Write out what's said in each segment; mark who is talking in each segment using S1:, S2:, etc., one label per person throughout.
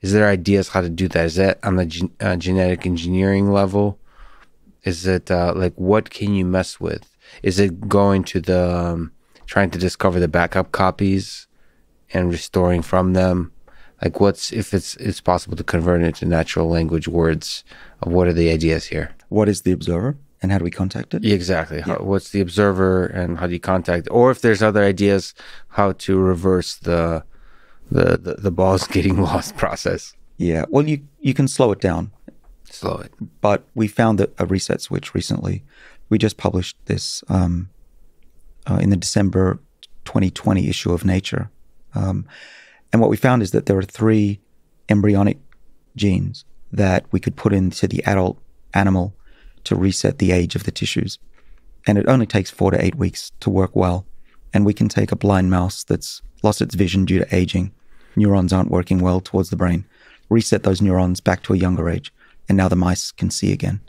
S1: Is there ideas how to do that? Is that on the gen- uh, genetic engineering level? Is it uh, like what can you mess with? Is it going to the um, trying to discover the backup copies and restoring from them? Like what's if it's it's possible to convert it into natural language words? What are the ideas here?
S2: What is the observer? and how do we contact it?
S1: Exactly. How, what's the observer and how do you contact? It? Or if there's other ideas, how to reverse the the the, the balls getting lost process.
S2: Yeah. Well, you you can slow it down.
S1: Slow it.
S2: But we found that a reset switch recently. We just published this um, uh, in the December 2020 issue of Nature, um, and what we found is that there are three embryonic genes that we could put into the adult animal to reset the age of the tissues. And it only takes four to eight weeks to work well. And we can take a blind mouse that's lost its vision due to aging, neurons aren't working well towards the brain, reset those neurons back to a younger age, and now the mice can see again.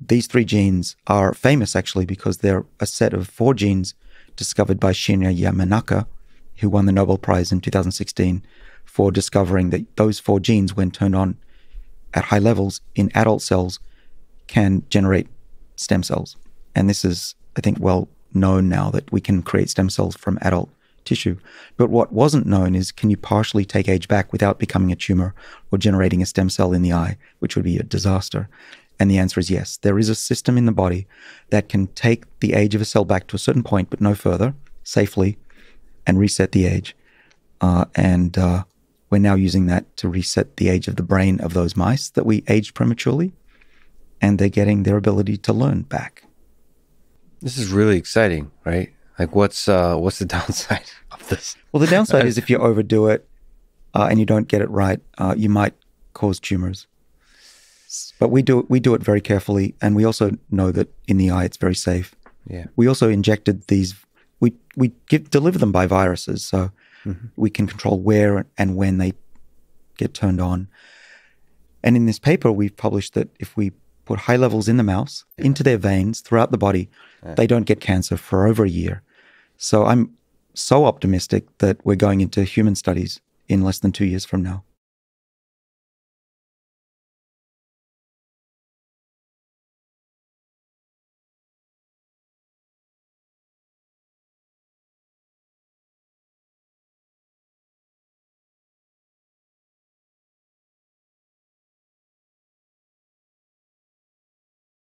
S2: These three genes are famous actually because they're a set of four genes discovered by Shinya Yamanaka, who won the Nobel Prize in 2016 for discovering that those four genes, when turned on at high levels in adult cells, can generate stem cells. And this is, I think, well known now that we can create stem cells from adult tissue. But what wasn't known is can you partially take age back without becoming a tumor or generating a stem cell in the eye, which would be a disaster? And the answer is yes. There is a system in the body that can take the age of a cell back to a certain point, but no further, safely, and reset the age. Uh, and uh, we're now using that to reset the age of the brain of those mice that we aged prematurely and they're getting their ability to learn back.
S1: This is really exciting, right? Like, what's uh, what's the downside of this?
S2: Well, the downside is if you overdo it uh, and you don't get it right, uh, you might cause tumors. But we do we do it very carefully, and we also know that in the eye it's very safe.
S1: Yeah.
S2: We also injected these. We we give, deliver them by viruses, so mm-hmm. we can control where and when they get turned on. And in this paper, we've published that if we put high levels in the mouse yeah. into their veins throughout the body, yeah. they don't get cancer for over a year. So I'm so optimistic that we're going into human studies in less than two years from now.